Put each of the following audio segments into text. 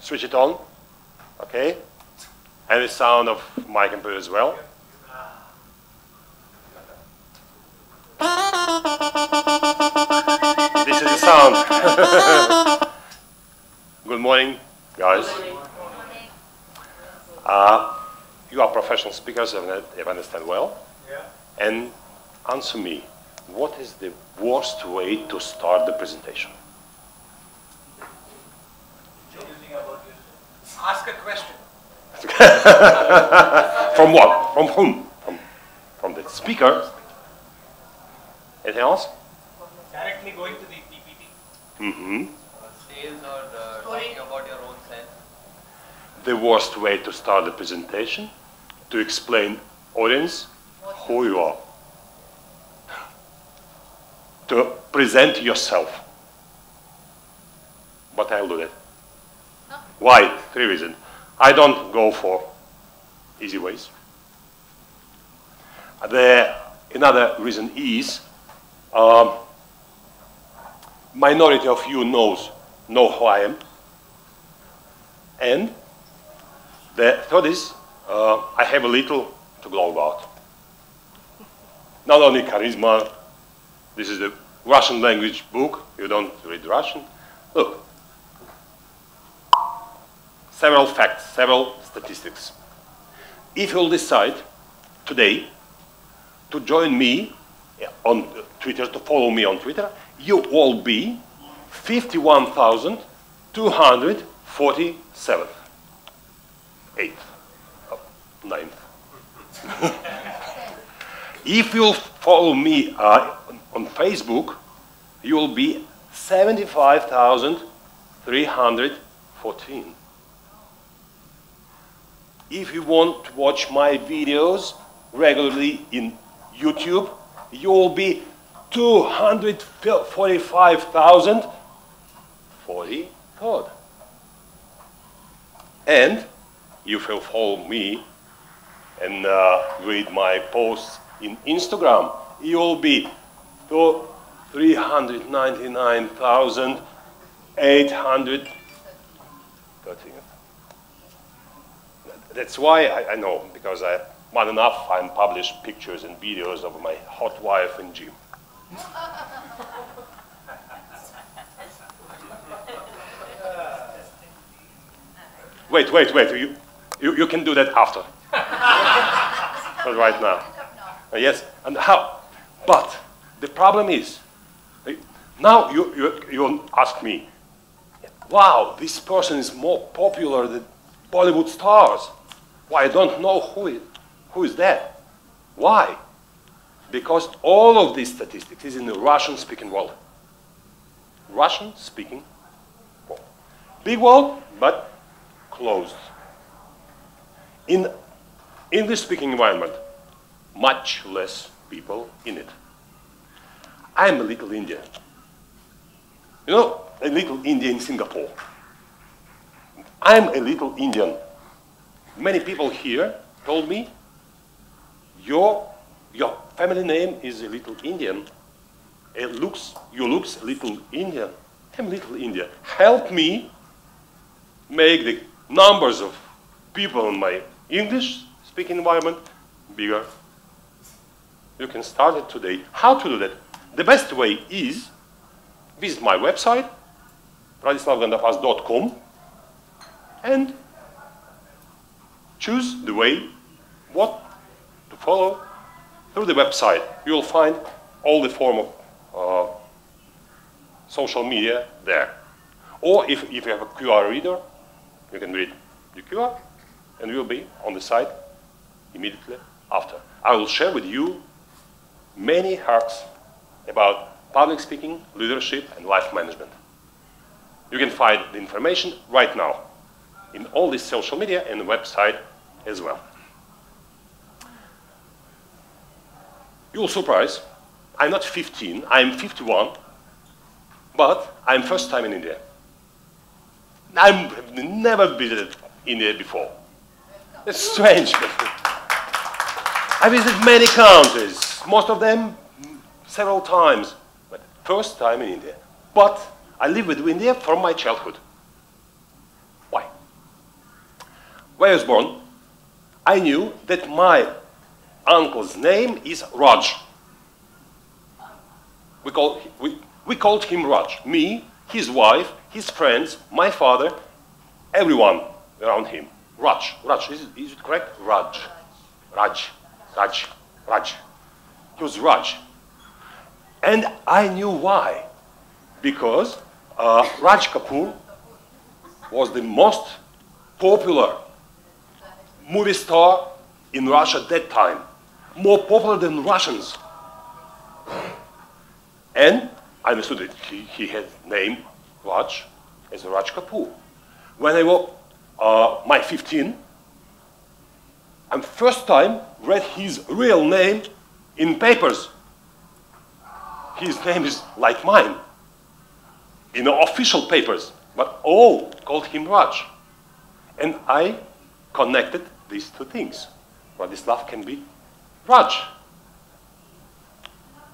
Switch it on, okay? And the sound of my computer as well. Good morning, guys. Uh, you are professional speakers, if I understand well. Yeah. And answer me, what is the worst way to start the presentation? Ask a question. From what? From whom? From, from the speaker? Anything else? Directly going to the PPT. Hmm sales or uh, talking about your own self. The worst way to start the presentation, to explain audience who you are. To present yourself. But I'll do that. Why? Three reasons. I don't go for easy ways. The another reason is um, minority of you knows know who I am, and the third is uh, I have a little to glow about. Not only charisma. This is the Russian language book. You don't read Russian. Look, several facts, several statistics. If you'll decide today to join me on Twitter, to follow me on Twitter, you will be 51,247. Eighth, oh, ninth. if you'll follow me uh, on Facebook, you will be 75,314. If you want to watch my videos regularly in YouTube, you will be 245,043. And if you follow me and uh, read my posts in Instagram, you will be to 399,813. That's why I, I know, because I, not enough, I publish pictures and videos of my hot wife and gym. Wait, wait, wait. You, you, you can do that after. Not right now. Uh, yes, and how? But the problem is, uh, now you, you, you ask me, wow, this person is more popular than Bollywood stars. Why, I don't know who is, who is that. Why? Because all of these statistics is in the Russian-speaking world. Russian-speaking world. Big world, but closed. In English-speaking environment, much less people in it. I'm a little Indian. You know, a little Indian in Singapore. I'm a little Indian. Many people here told me, your, your family name is a little Indian. It looks, you looks little Indian. I'm little Indian. Help me make the numbers of people in my English speaking environment bigger. You can start it today. How to do that? The best way is visit my website, radislavgandapaz.com, and choose the way, what to follow through the website. You'll find all the form of uh, social media there. Or if, if you have a QR reader, you can read the QR and you'll be on the site immediately after. I will share with you many hacks about public speaking, leadership, and life management. You can find the information right now in all this social media and website as well. You'll surprise, I'm not 15, I'm 51. but I'm first time in India. I've never visited India before. It's strange. I visited many countries, most of them several times, but first time in India. But I live with India from my childhood. Why? When I was born, I knew that my uncle's name is Raj. We, call, we, we called him Raj. Me, his wife, his friends, my father, everyone around him. Raj. Raj, is it, is it correct? Raj. Raj. Raj. Raj. He was Raj. And I knew why. Because uh, Raj Kapoor was the most popular movie star in Russia at that time. More popular than Russians. And I understood that he, he had name Raj as Raj Kapoor. When I was uh, my 15, I first time read his real name in papers. His name is like mine in the official papers, but all called him Raj. And I connected these two things. Radislav can be Raj.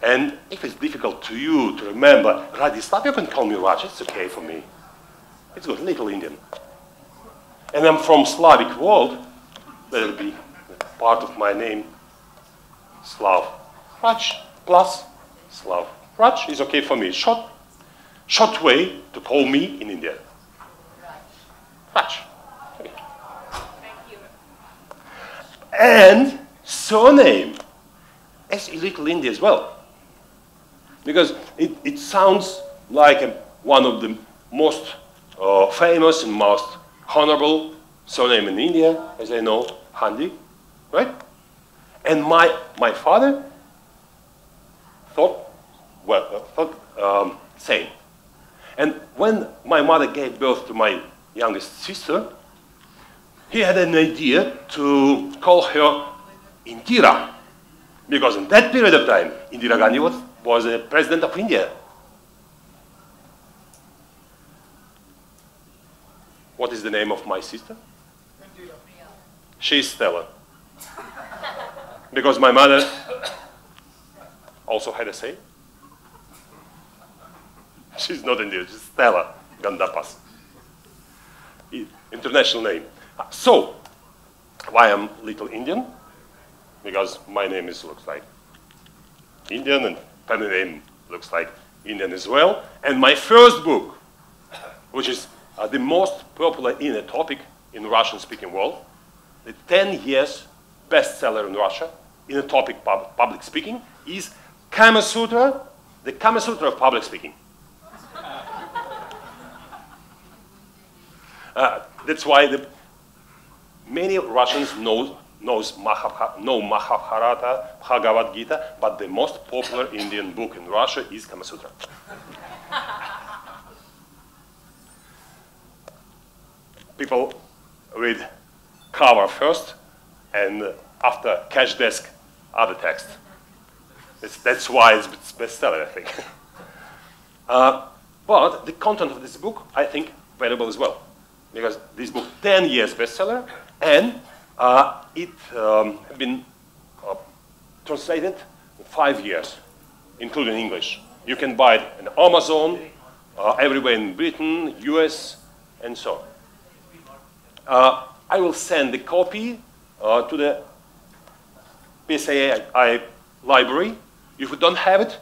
And if it's difficult to you to remember Radislav, you can call me Raj. It's okay for me. It's good, little Indian. And I'm from Slavic world. That'll be part of my name, Slav. Raj plus Slav. Raj is okay for me. Short, short way to call me in India. Raj. Okay. Thank you. And surname as Little India as well. Because it, it sounds like a, one of the most uh, famous and most honorable surname in India, as I know, Handi, right? And my, my father thought, well, uh, thought um, same. And when my mother gave birth to my youngest sister, he had an idea to call her Indira. Because in that period of time, Indira Gandhi was, was a president of India. What is the name of my sister? She's Stella. Because my mother also had a say. She's not Indian, she's Stella Gandapas. International name. So, why I'm little Indian? Because my name is looks like Indian and family name looks like Indian as well. And my first book, which is uh, the most popular in a topic in Russian-speaking world, the 10 years bestseller in Russia in a topic pub- public speaking is Kama Sutra, the Kama Sutra of public speaking. Uh, that's why the, many Russians know, knows Mahabha, know Mahabharata, Bhagavad Gita, but the most popular Indian book in Russia is Kama Sutra. People read cover first, and after cash desk, other text. It's, that's why it's bestseller, I think. uh, but the content of this book, I think, valuable as well because this book 10 years bestseller and uh, it um, has been uh, translated in five years including english. You can buy it on amazon uh, everywhere in britain us and so on. Uh, i will send the copy uh, to the psai library. If you don't have it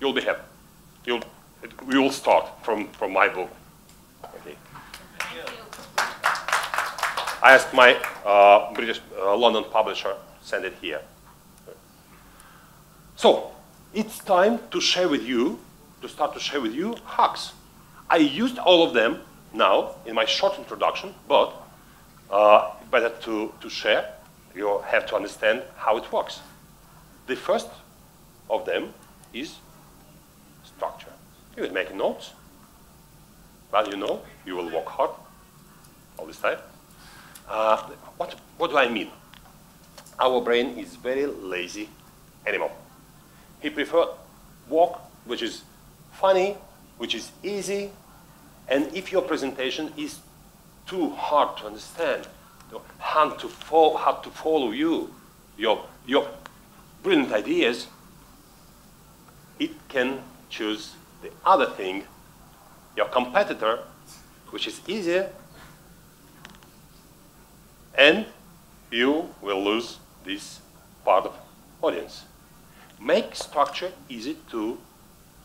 you'll be happy. You'll, it, we will start from, from my book okay. I asked my uh, British uh, London publisher send it here. So it's time to share with you, to start to share with you hacks. I used all of them now in my short introduction, but uh, better to, to share. You have to understand how it works. The first of them is structure. You will make notes, but you know you will work hard all this time. Uh, what, what do I mean? Our brain is very lazy animal. He prefers work which is funny, which is easy, and if your presentation is too hard to understand, hard to, fo- hard to follow you, your, your brilliant ideas, it can choose the other thing, your competitor, which is easier, and you will lose this part of audience. Make structure easy to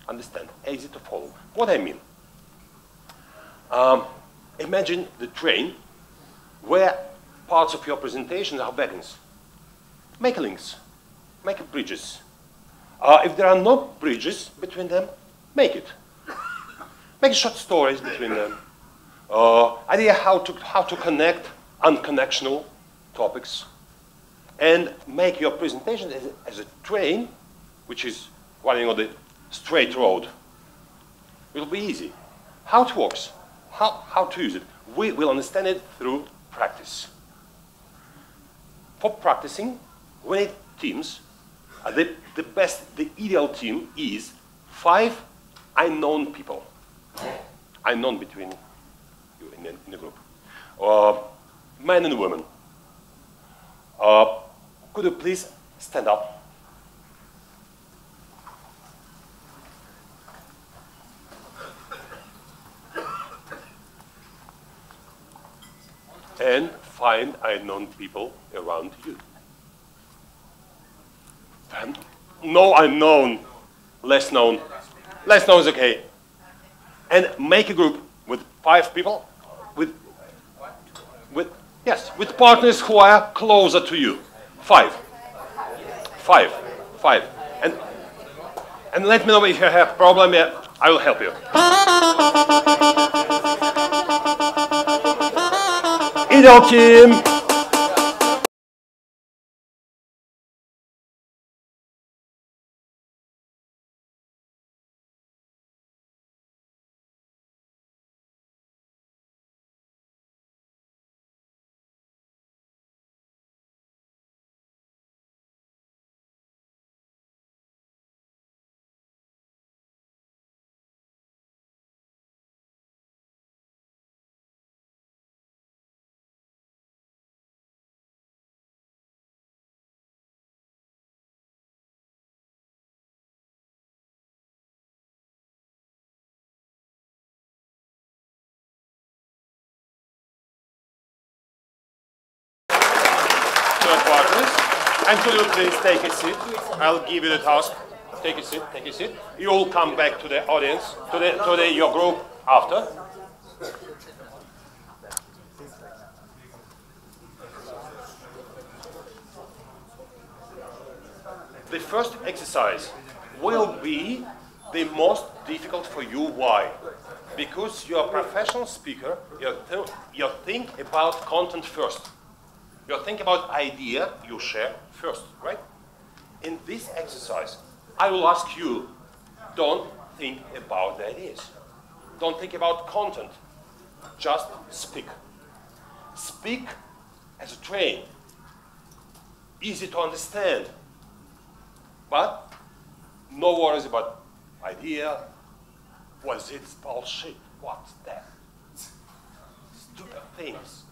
understand, easy to follow. What I mean? Um, imagine the train where parts of your presentation are wagons. Make links, make bridges. Uh, if there are no bridges between them, make it. Make short stories between them. Uh, idea how to, how to connect unconnectional topics. And make your presentation as a, as a train, which is running on the straight road. It'll be easy. How it works, how, how to use it. We will understand it through practice. For practicing, we need teams. Uh, the, the best, the ideal team is five unknown people. Unknown between you in the, in the group. Uh, men and women. Uh, could you please stand up? and find unknown people around you. Then, no unknown, less known. Less known is okay. And make a group with five people, yes, with partners who are closer to you. Five. Five. Five. And, and let me know if you have a problem. I will help you. Team. Third And please take a seat? I'll give you the task. Take a seat, take a seat. You all come back to the audience, to the to the your group after. The first exercise will be the most difficult for you. Why? Because you're a professional speaker, you th- you think about content first. You think about idea you share first, right? In this exercise, I will ask you, don't think about the ideas. Don't think about content. Just speak. Speak as a train. Easy to understand. But no worries about idea. Was it bullshit? What's that? Stupid things.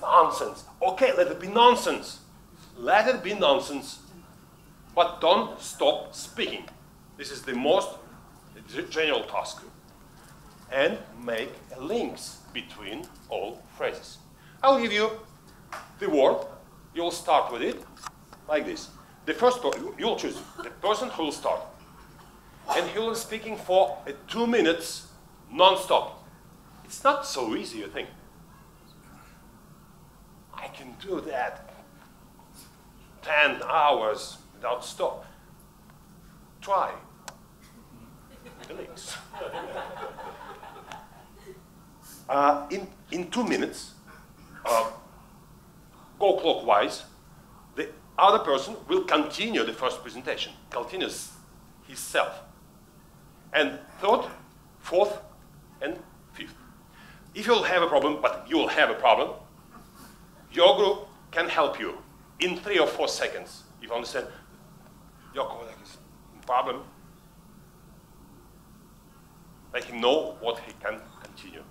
Nonsense. Okay, let it be nonsense. Let it be nonsense. But don't stop speaking. This is the most general task. And make links between all phrases. I'll give you the word. You'll start with it like this. The first you'll choose the person who will start. And he will be speaking for uh, two minutes non-stop. It's not so easy, you think. I can do that 10 hours without stop. Try. Uh, in, in two minutes, uh, go clockwise, the other person will continue the first presentation, continues himself. And third, fourth, and fifth. If you'll have a problem, but you will have a problem, your group can help you in three or four seconds. If you understand, your colleague is problem. let him know what he can continue.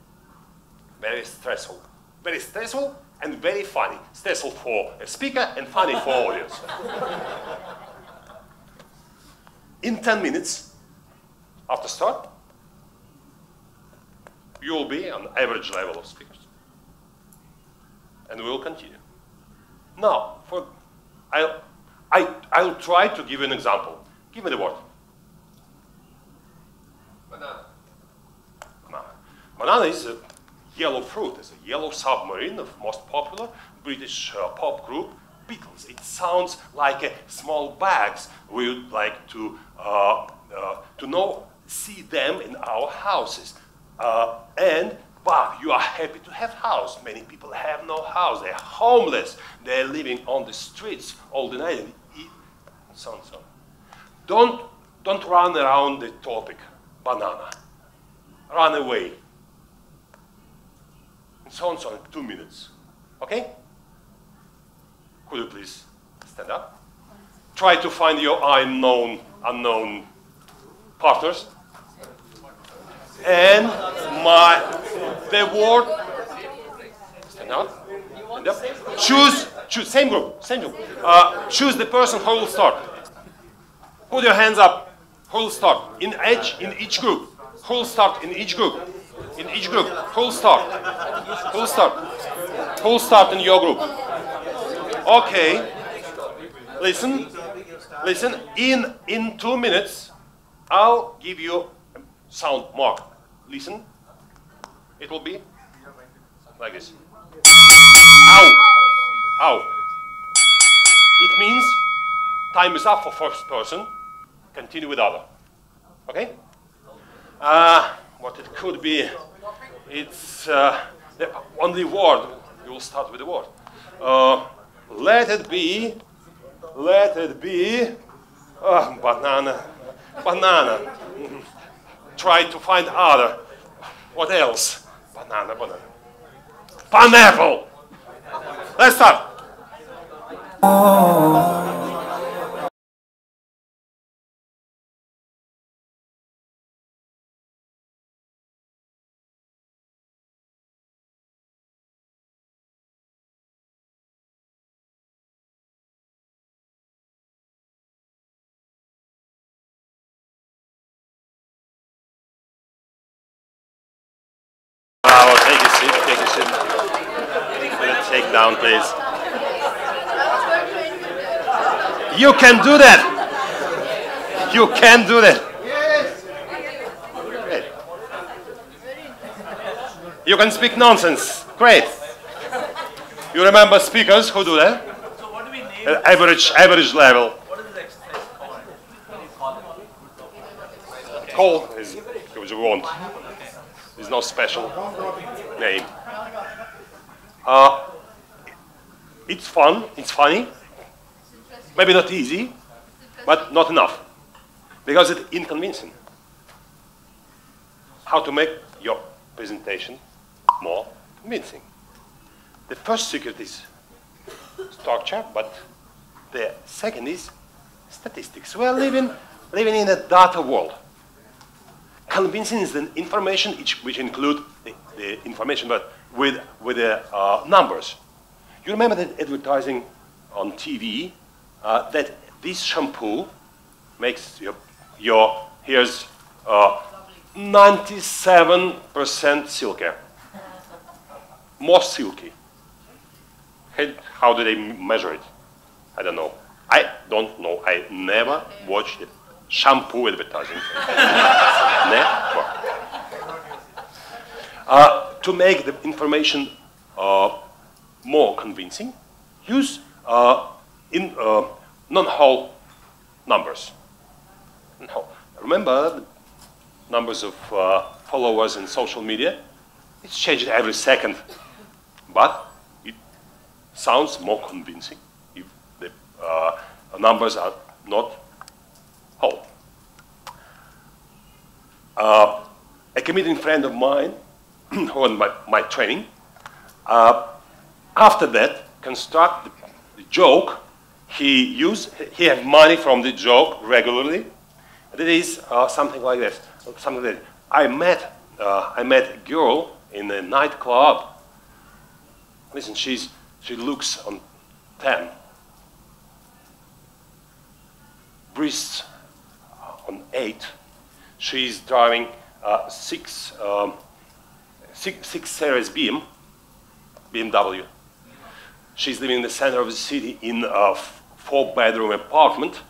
Very stressful. Very stressful and very funny. Stressful for a speaker and funny for audience. In 10 minutes after start, you will be on average level of speakers. And we will continue. Now, for, I'll, I, I'll try to give you an example. Give me the word. Banana. Banana. Banana is a yellow fruit. It's a yellow submarine of most popular British uh, pop group, Beatles. It sounds like a small bags. We would like to, uh, uh, to know, see them in our houses. Uh, and, but you are happy to have house. Many people have no house. They're homeless. They're living on the streets all the night and and so on so on. Don't, don't run around the topic, banana. Run away. And so on so on, two minutes. Okay? Could you please stand up? Try to find your unknown, unknown partners. And my, the word, stand up, stand up. Choose, choose, same group, same group. Uh, choose the person who will start. Put your hands up. Who will start? In each, in each group. Who will start in each group? In each group. Who will start? Who will start? Who will start in your group? Okay. Listen. Listen. In in two minutes, I'll give you sound mark. Listen. It will be like this. Ow. Ow. It means time is up for first person. Continue with other. Okay? Uh, what it could be, it's uh, the only word. You will start with the word. Uh, let it be, let it be, uh, banana, banana. Try to find other. What else? Banana, banana. Pineapple. Let's start. Bravo, can do that. You can do that. Great. You can speak nonsense. Great. You remember speakers who do that? So what do we name? At average, average level. What is this exercise called? What do you call it? Call is what you want. There's no special name. Uh, it's fun. It's funny. Maybe not easy, but not enough because it's inconvincing. How to make your presentation more convincing. The first secret is structure, but the second is statistics. We are living, living in a data world. Convincing is the information which, which include the, the information, but with, with the uh, numbers. You remember that advertising on TV uh, that this shampoo makes your, your hairs uh, 97% silky, more silky. How do they measure it? I don't know. I don't know. I never watched the shampoo advertising. never. Uh, to make the information uh, more convincing, use uh, in uh, non-whole numbers. Non-whole. Remember numbers of uh, followers in social media? It's changed every second, but it sounds more convincing if the uh, numbers are not whole. Uh, a comedian friend of mine, who on my, my training, uh, after that, construct the, the joke. He use he have money from the joke regularly. That is uh, something like this. Something like I met, uh, I met a girl in a nightclub. Listen, she's, she looks on 10. Breasts on 8. She's driving uh, 6, um, 6, 6 Series BM, BMW. She's living in the center of the city in a four bedroom apartment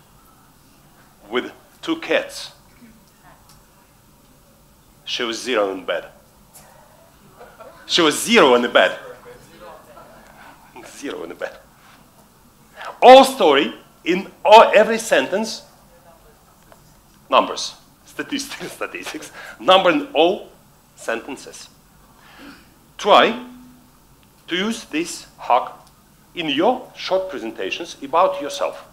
with two cats. She was zero in bed. She was zero in the bed. Zero in the bed. All story in all, every sentence, numbers, statistics, statistics, number in all sentences. Try to use this hack in your short presentations about yourself.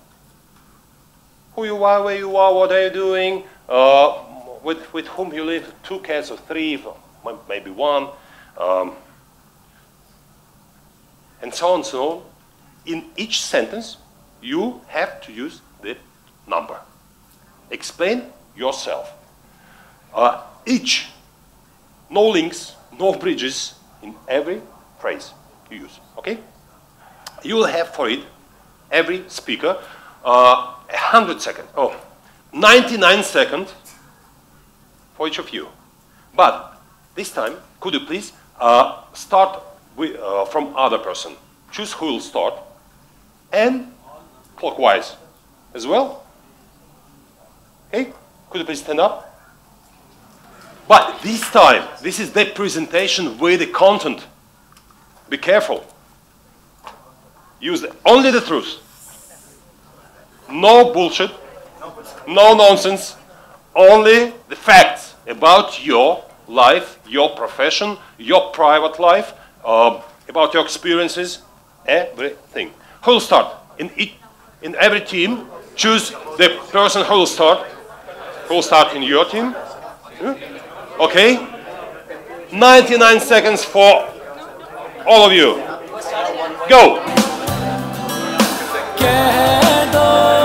Who you are, where you are, what are you doing, uh, with, with whom you live, two cats or three, maybe one, um, and so on and so on. In each sentence, you have to use the number. Explain yourself. Uh, each, no links, no bridges in every phrase you use, okay? You will have for it, every speaker, uh, 100 seconds, oh, 99 seconds for each of you. But this time, could you please uh, start with, uh, from other person? Choose who will start, and clockwise as well. Okay, could you please stand up? But this time, this is the presentation with the content. Be careful. Use only the truth. No bullshit, no nonsense, only the facts about your life, your profession, your private life, uh, about your experiences, everything. Who will start? In, each, in every team, choose the person who will start. Who will start in your team? Okay? 99 seconds for all of you. Go! कह दो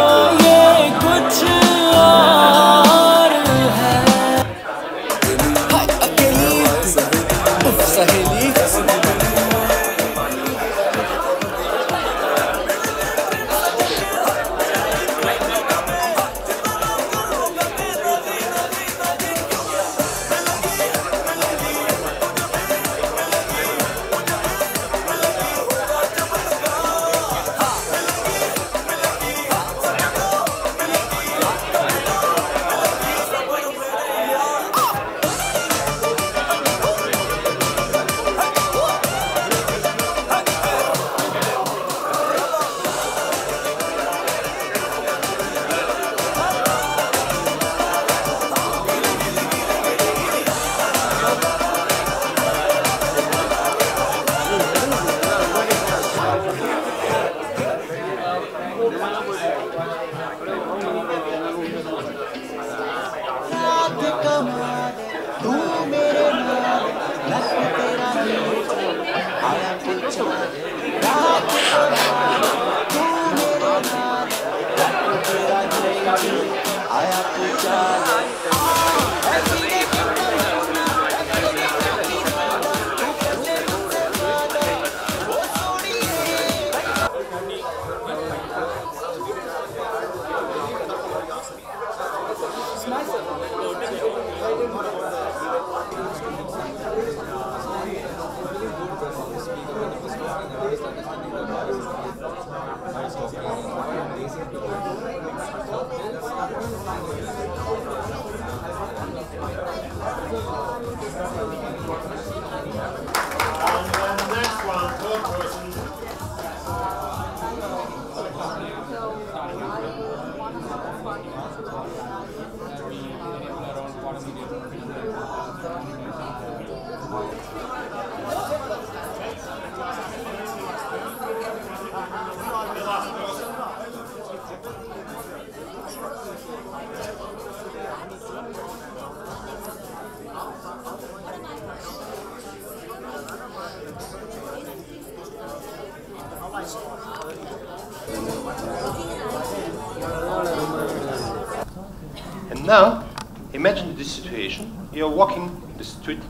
Now, imagine this situation. You're walking the street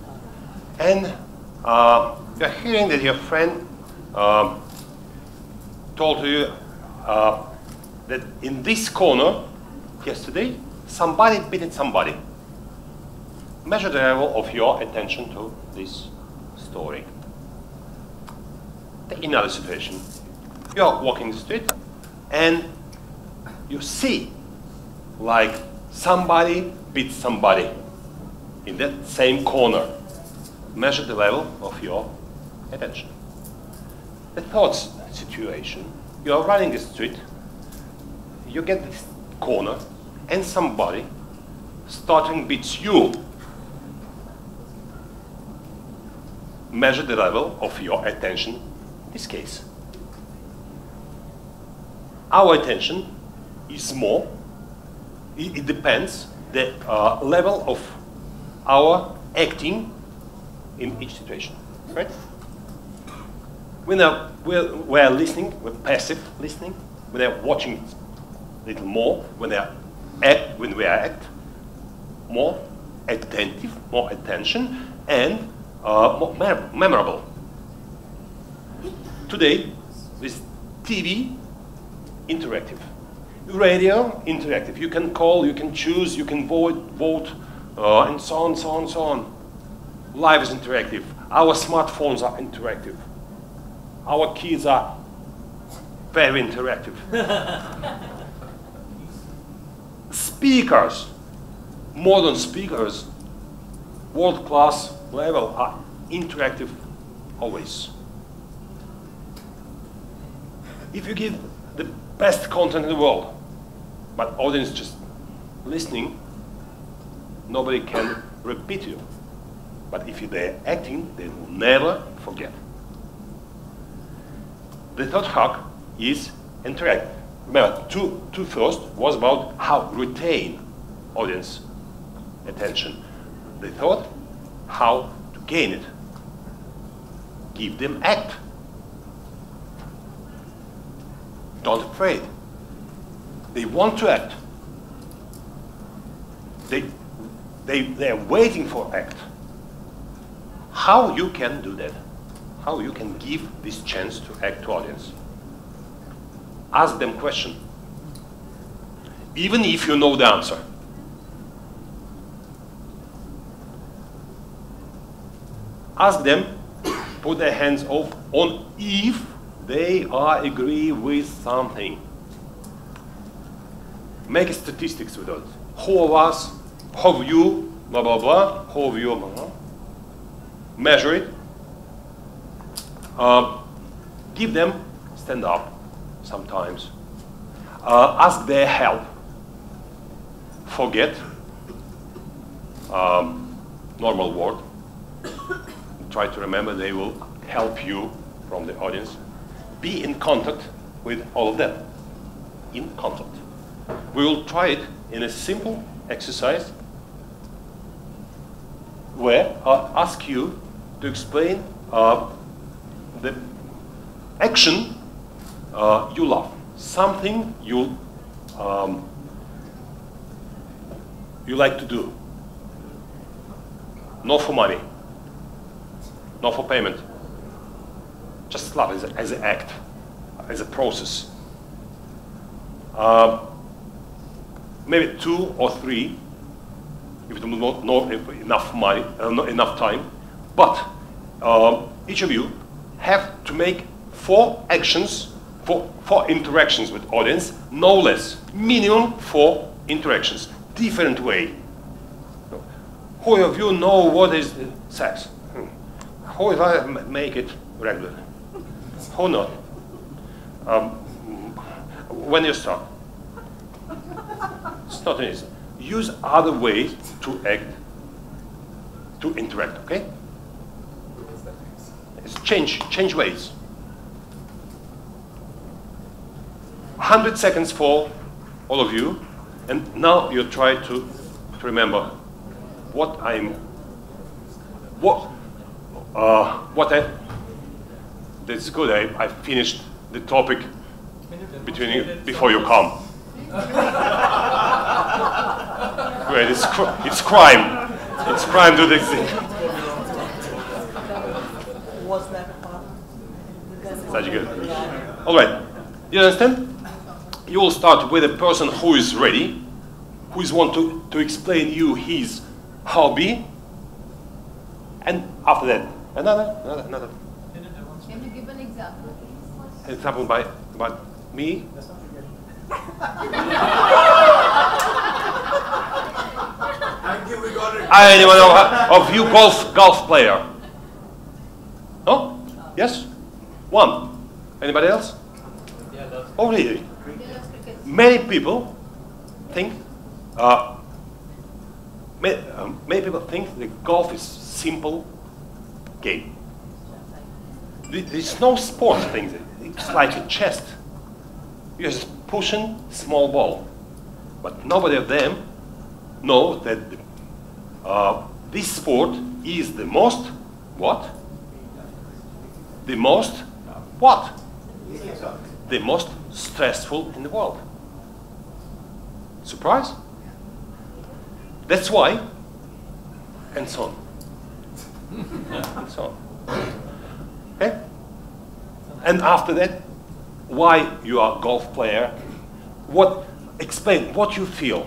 and uh, you're hearing that your friend um, told you uh, that in this corner yesterday somebody beat somebody. Measure the level of your attention to this story. Take another situation. You're walking the street and you see like somebody beat somebody in that same corner. Measure the level of your attention. The third situation, you are running the street, you get this corner, and somebody starting beats you. Measure the level of your attention in this case. Our attention is more, it, it depends the uh, level of our acting in each situation, right? When are, we're, we're listening, we're passive listening, when they're watching a little more, when they act, when we act, more attentive, more attention, and uh, more mem- memorable. Today, with TV, interactive. Radio, interactive. You can call, you can choose, you can vote, vote, uh, and so on, so on, so on. Life is interactive. Our smartphones are interactive. Our kids are very interactive. speakers, modern speakers, world class level are interactive always. If you give the best content in the world, but audience just listening, nobody can repeat you. But if they're acting, they will never forget. The third hack is interact. Remember, two, two first was about how retain audience attention. The third, how to gain it. Give them act. Don't afraid. Want to act. They, they, they're waiting for act. How you can do that? How you can give this chance to act to audience? Ask them question. Even if you know the answer. Ask them, put their hands off on if they are agree with something. Make statistics with us. Who of us, how of you, blah blah blah, how of you, blah blah. Measure it. Uh, give them stand up sometimes. Uh, ask their help. Forget um, normal word. Try to remember they will help you from the audience. Be in contact with all of them. In contact. We will try it in a simple exercise where I ask you to explain uh, the action uh, you love, something you um, you like to do, not for money, not for payment, just love as, a, as an act, as a process. Um, maybe two or three, if not enough money, uh, not enough time, but um, each of you have to make four actions for, for interactions with audience, no less, minimum four interactions, different way. Who of you know what is sex? Who How if I make it regular? Who not? Um, when you start, not. Use other ways to act, to interact. Okay? It's change, change ways. 100 seconds for all of you. And now you try to, to remember what I'm, what, uh, what I, that's good. I, I finished the topic between you, before you come. great. It's, cr- it's crime. It's crime to this thing. Was that a part? Such good. All right. You understand? You will start with a person who is ready, who is want to, to explain you his hobby, and after that, another, another, another. Can you give an example, please? Example by, by me. Are anyone of, of you golf golf player? No? Yes? One. Anybody else? Oh really? He loves cricket. Many people think uh, many, um, many people think that golf is simple game. There's no sport thing. It's like a chest. You're just pushing small ball, but nobody of them know that uh, this sport is the most what? The most what? The most stressful in the world. Surprise? That's why, and so on. and so on. Okay? And after that, why you are a golf player, what, explain what you feel,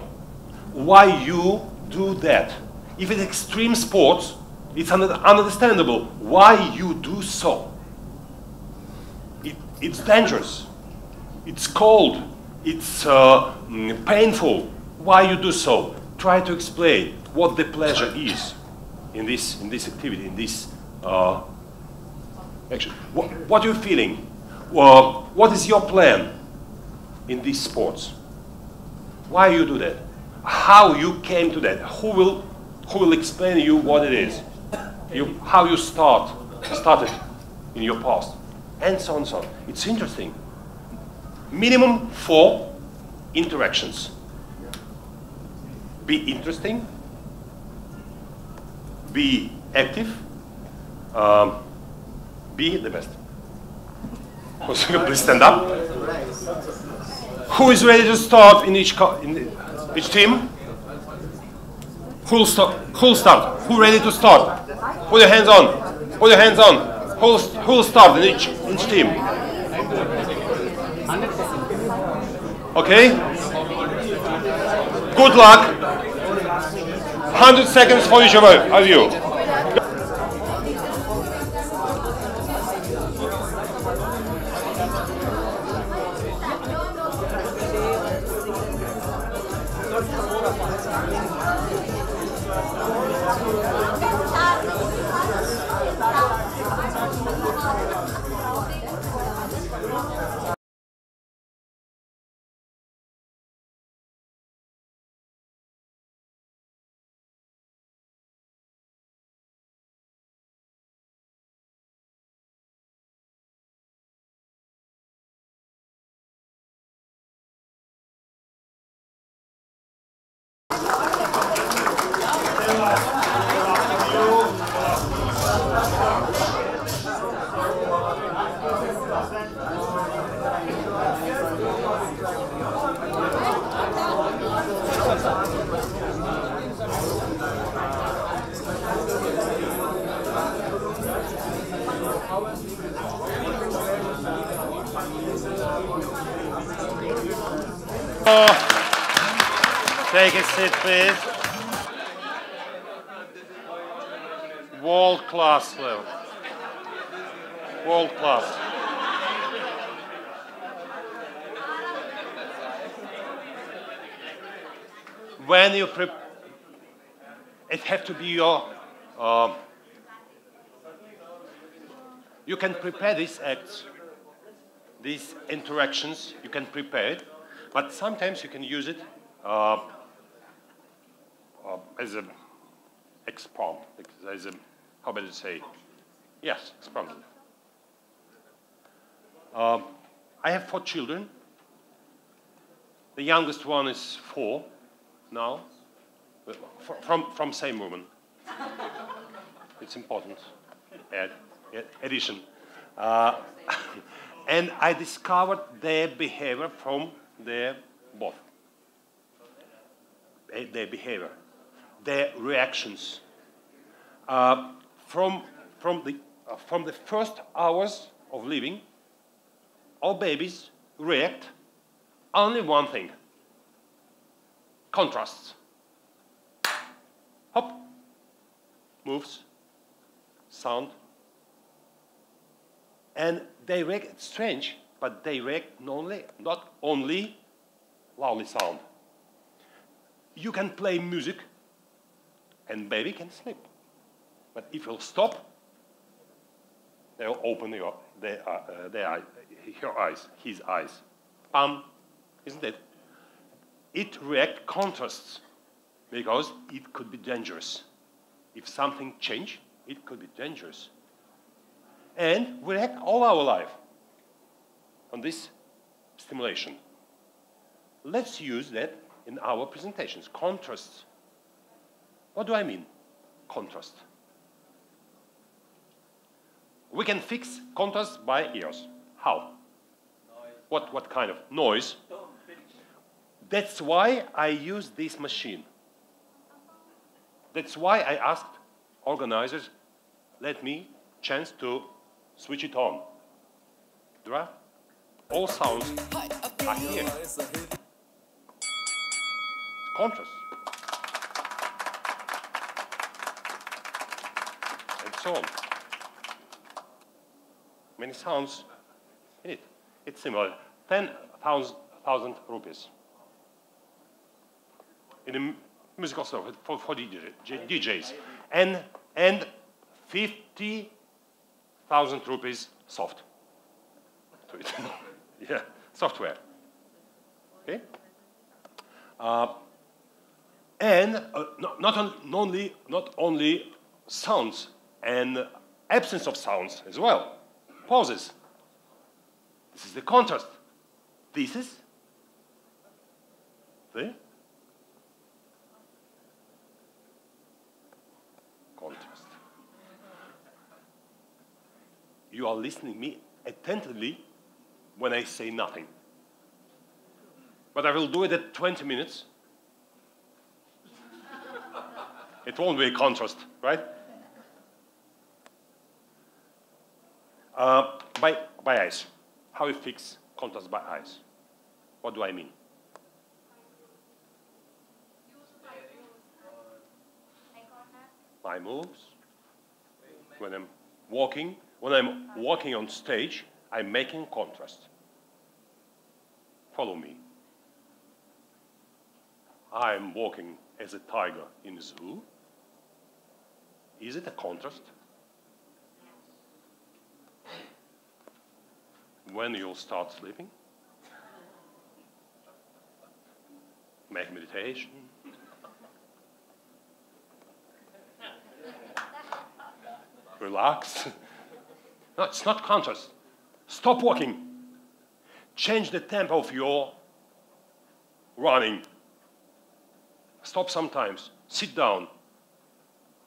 why you do that. If it's extreme sports, it's un- understandable why you do so. It, it's dangerous. It's cold. It's uh, mm, painful. Why you do so? Try to explain what the pleasure is in this in this activity in this uh, action. What, what are you feeling? Uh, what is your plan in these sports? Why you do that? How you came to that? Who will who will explain you what it is? You, how you start started in your past, and so on and so on. It's interesting. Minimum four interactions. Be interesting. Be active. Um, be the best. Please stand up. Who is ready to start in each in team? Who'll start? Who'll start? Who ready to start? Put your hands on. Put your hands on. Who'll, who'll start in each each team? Okay. Good luck. 100 seconds for each of you. Take please. World class level. World class. When you prep, it have to be your. Um, you can prepare these acts, these interactions. You can prepare it, but sometimes you can use it uh, uh, as a exprompt, as a how better to say? Yes, exprompt. Um, I have four children. The youngest one is four now, uh, from from same woman. It's important. Add, add- addition. Uh, and I discovered their behavior from their both their behavior, their reactions. Uh, from, from, the, uh, from the first hours of living, all babies react only one thing contrasts. Hop, moves, sound, and they react, strange, but they react not only, not only loudly sound. You can play music and baby can sleep. But if you'll stop, they'll open your, their, uh, their her eyes, his eyes. Pam, isn't it? It reacts contrasts because it could be dangerous. If something change, it could be dangerous. And we react all our life on this stimulation. Let's use that in our presentations. Contrasts. What do I mean? Contrast. We can fix contrast by ears. How? What, what kind of noise? That's why I use this machine. That's why I asked organizers, let me chance to switch it on. There all sounds are here. Contrast. So on. Many sounds it. It's similar. 10,000 rupees. In a musical store for, for DJ, DJs. And, and 50,000 rupees soft. yeah, software. Okay? Uh, and uh, not, not, on, not only, not only sounds and absence of sounds as well. Pauses. This is the contrast. This is the contrast. You are listening me attentively when I say nothing. But I will do it at 20 minutes. it won't be a contrast, right? Uh, by, by eyes. How you fix contrast by eyes? What do I mean? My moves. When I'm walking, when I'm walking on stage, I'm making contrast. Follow me. I'm walking as a tiger in a zoo. Is it a contrast? When you'll start sleeping. Make meditation. Relax. no, it's not conscious. Stop walking. Change the tempo of your running. Stop sometimes. Sit down.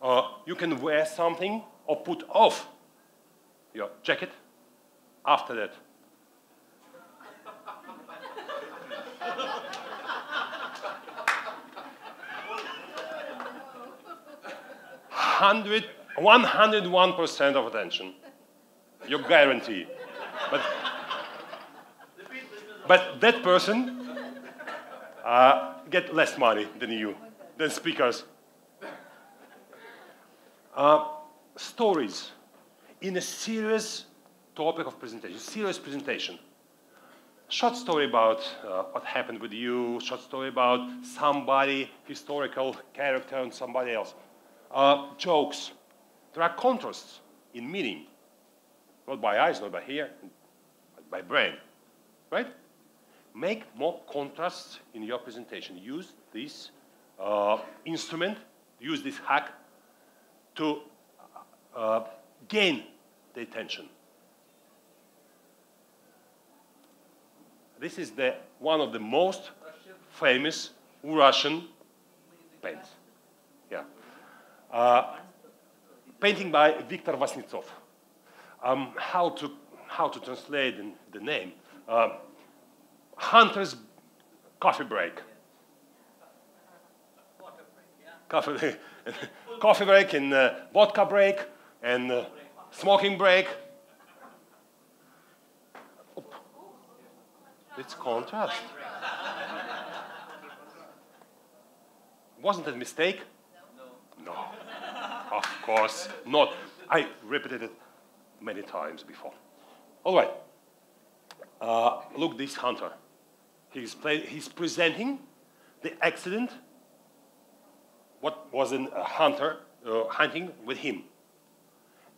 Uh, you can wear something or put off your jacket after that. Hundred, 101% of attention. You guarantee. But, but that person uh, get less money than you, than speakers. Uh, stories in a serious topic of presentation, serious presentation. Short story about uh, what happened with you, short story about somebody, historical character and somebody else. Uh, jokes. There are contrasts in meaning, not by eyes, not by ear, but by brain, right? Make more contrasts in your presentation. Use this uh, instrument, use this hack to uh, gain the attention. This is the, one of the most famous Russian paints. Yeah. Uh, painting by Viktor Vasnetsov. Um, how, to, how to translate the, name? Uh, Hunter's Coffee Break. coffee, coffee break and uh, vodka break and uh, smoking break. It's contrast. Wasn't it a mistake? No. Of course not. I repeated it many times before. All right. Uh, look, this hunter. He's, play, he's presenting the accident, what was in a hunter uh, hunting with him,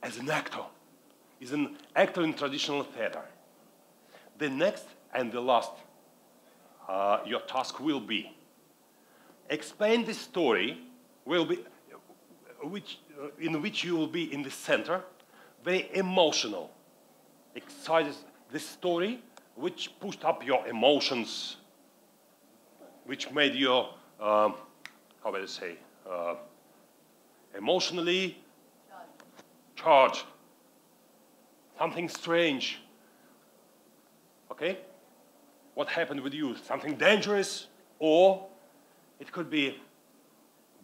as an actor. He's an actor in traditional theater. The next and the last, uh, your task will be explain the story will be, which, uh, in which you will be in the center, very emotional. Excited the story which pushed up your emotions, which made you, um, how would I say, uh, emotionally charged. Something strange. Okay? What happened with you? Something dangerous? Or it could be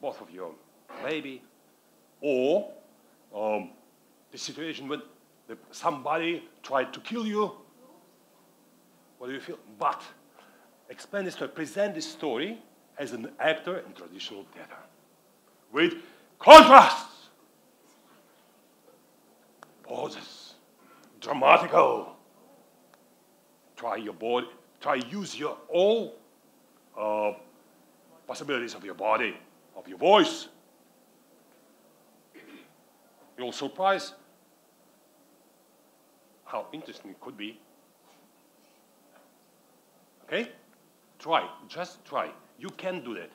both of you, maybe. Or um, the situation when the, somebody tried to kill you. What do you feel? But explain this story, present this story as an actor in traditional theater with contrasts, pauses, dramatical. Try your body, try use your all uh, possibilities of your body, of your voice. You'll surprise how interesting it could be. Okay? Try, just try. You can do that.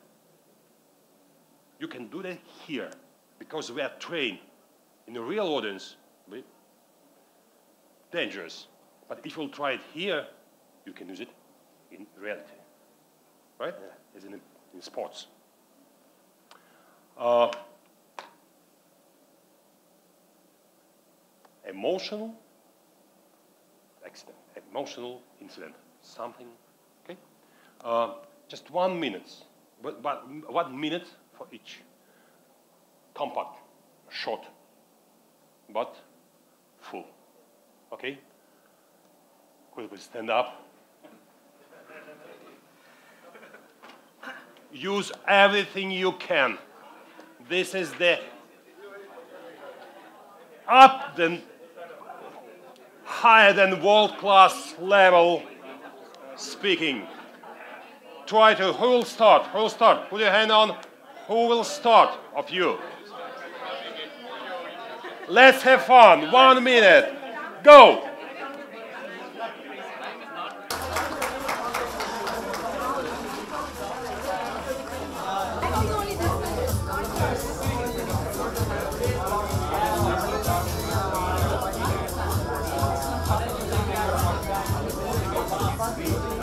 You can do that here because we are trained in a real audience. Dangerous. But if you'll try it here, you can use it in reality. Right? As in, in sports. Uh, emotional accident, emotional incident, something, okay? Uh, just one minute, but, but one minute for each. Compact, short, but full, okay? Could we stand up? Use everything you can. This is the up than higher than world class level speaking. Try to, who will start? Who will start? Put your hand on. Who will start of you? Let's have fun. One minute. Go. Better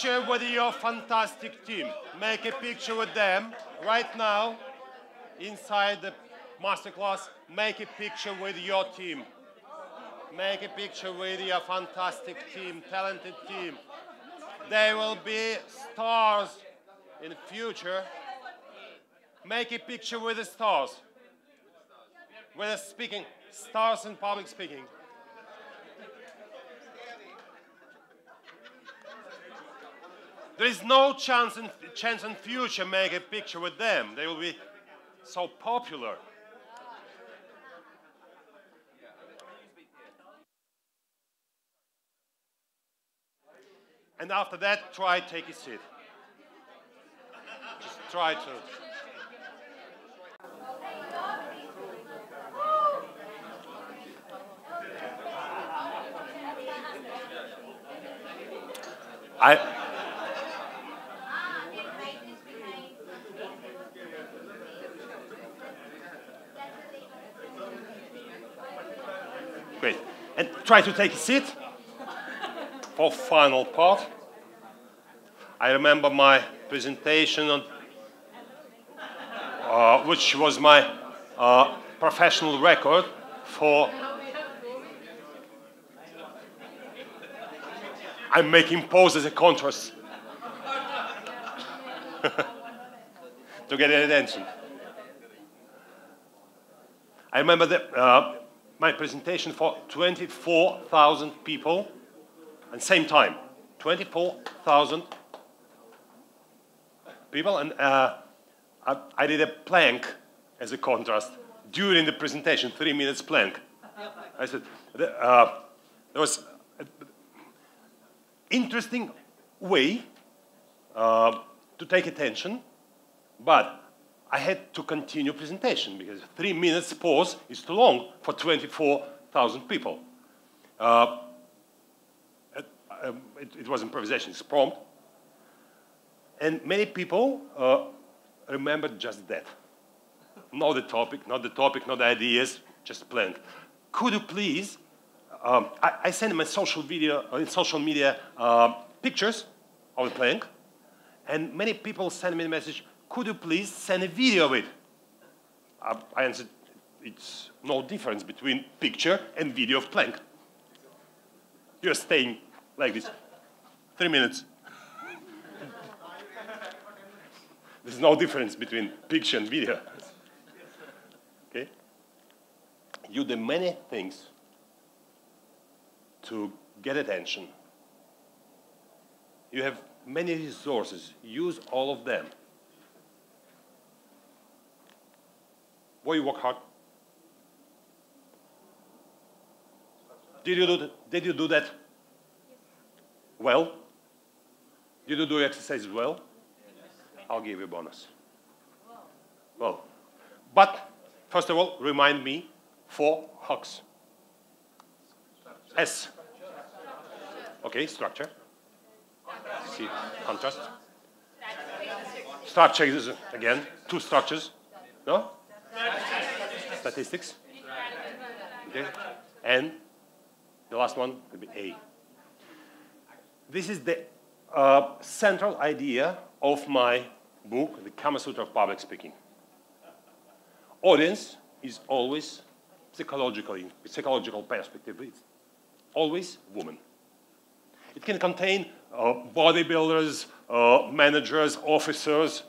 picture with your fantastic team. Make a picture with them right now inside the masterclass. Make a picture with your team. Make a picture with your fantastic team, talented team. They will be stars in the future. Make a picture with the stars. With speaking, stars in public speaking. There is no chance in, chance in future make a picture with them. They will be so popular. And after that, try take a seat. Just try to. I, Great. And try to take a seat for final part. I remember my presentation on, uh, which was my uh, professional record for. I'm making pose as a contrast to get attention. I remember that uh, my presentation for 24,000 people at same time. 24,000 people, and uh, I, I, did a plank as a contrast during the presentation, three minutes plank. I said, uh, there was an interesting way uh, to take attention, but I had to continue presentation because three minutes pause is too long for 24,000 people. Uh, it, um, it, it, was improvisation, it's prompt. And many people uh, remembered just that. Not the topic, not the topic, not the ideas, just blank. Could you please, um, I, I sent my social, video, uh, social media uh, pictures of the plank, and many people sent me a message, could you please send a video of it? I answered, it's no difference between picture and video of plank. You're staying like this, three minutes. There's no difference between picture and video. Okay? You do many things to get attention. You have many resources. Use all of them. Why you work hard? Did you do that? Did you do that? Well? Did you do exercise well? I'll give you a bonus. Well, but first of all, remind me four hugs. S. Okay, structure. See, contrast. Structure is again two structures. No? Statistics. Okay. And the last one will be A. This is the uh, central idea of my book, The Kama Sutra of Public Speaking. Audience is always psychologically, psychological perspective, it's always woman. It can contain uh, bodybuilders, uh, managers, officers,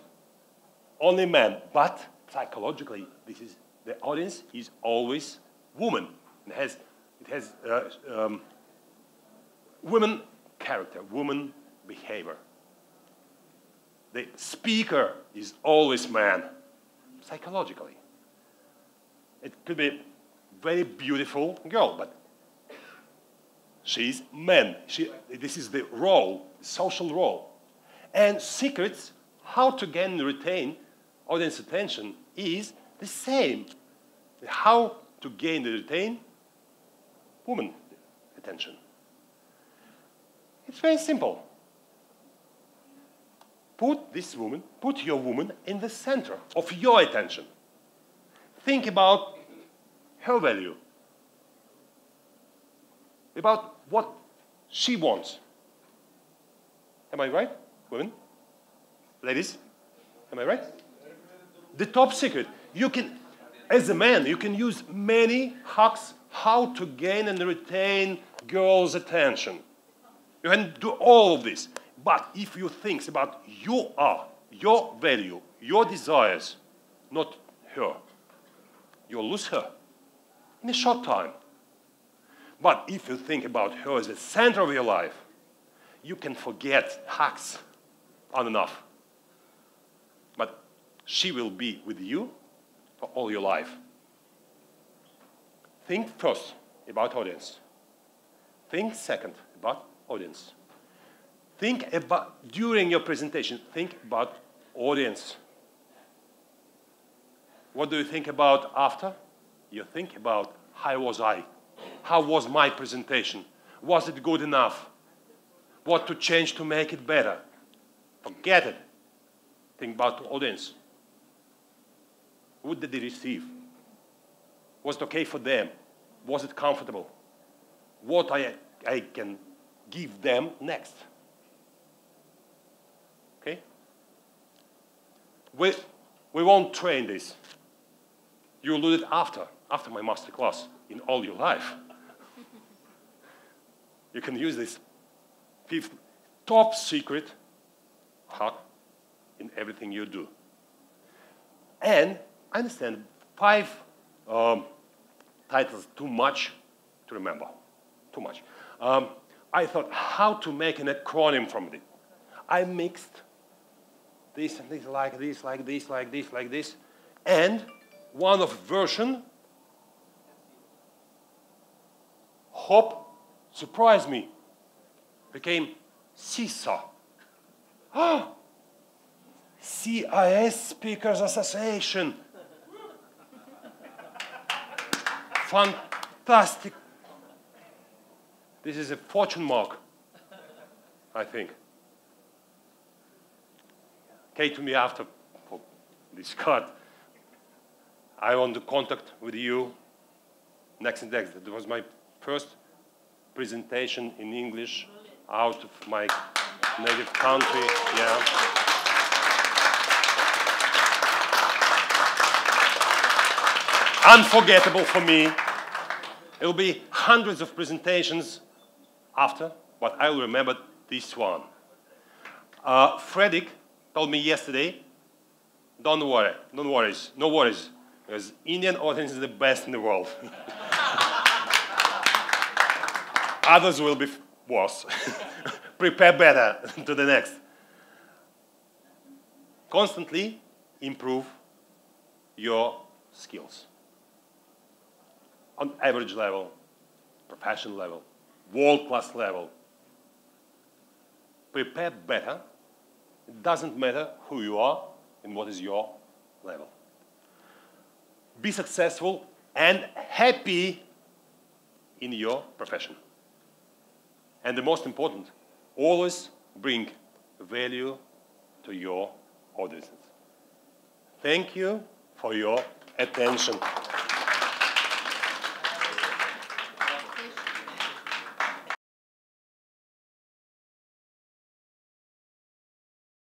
only men, but psychologically, this is the audience is always woman. It has, it has uh, um, woman character, woman behavior. The speaker is always man, psychologically. It could be very beautiful girl, but she's man. She, this is the role, social role. And secrets, how to gain and retain audience attention is the same. How to gain and retain woman attention. It's very simple. Put this woman, put your woman in the center of your attention. Think about her value, about what she wants. Am I right, women? Ladies? Am I right? The top secret. You can, as a man, you can use many hacks how to gain and retain girls' attention. You can do all of this. But if you think about you are, uh, your value, your desires, not her, you'll lose her. in a short time. But if you think about her as the center of your life, you can forget hacks on and off. But she will be with you for all your life. Think first about audience. Think second about audience. Think about, during your presentation, think about audience. What do you think about after? You think about how was I? How was my presentation? Was it good enough? What to change to make it better? Forget it. Think about audience. What did they receive? Was it okay for them? Was it comfortable? What I, I can give them next. Okay? We, we won't train this. You'll do it after, after my master class, in all your life. you can use this fifth top secret hack in everything you do. And I understand five um, titles too much to remember, too much. Um, I thought how to make an acronym from it. I mixed this and this, like this, like this, like this, like this, and one of version. Hope surprised me. Became CISA. CIS Speakers Association. Fantastic. This is a fortune mark, I think. Came to me after this card. I want to contact with you next and next. That was my first presentation in English out of my native country. Yeah. Unforgettable for me. It will be hundreds of presentations after, but I will remember this one. Uh, Fredrik told me yesterday, don't worry, don't worry, no worries, because Indian audience is the best in the world. Others will be worse. Prepare better to the next. Constantly improve your skills on average level, professional level, world-class level. Prepare better. It doesn't matter who you are and what is your level. Be successful and happy in your profession. And the most important, always bring value to your audiences. Thank you for your attention.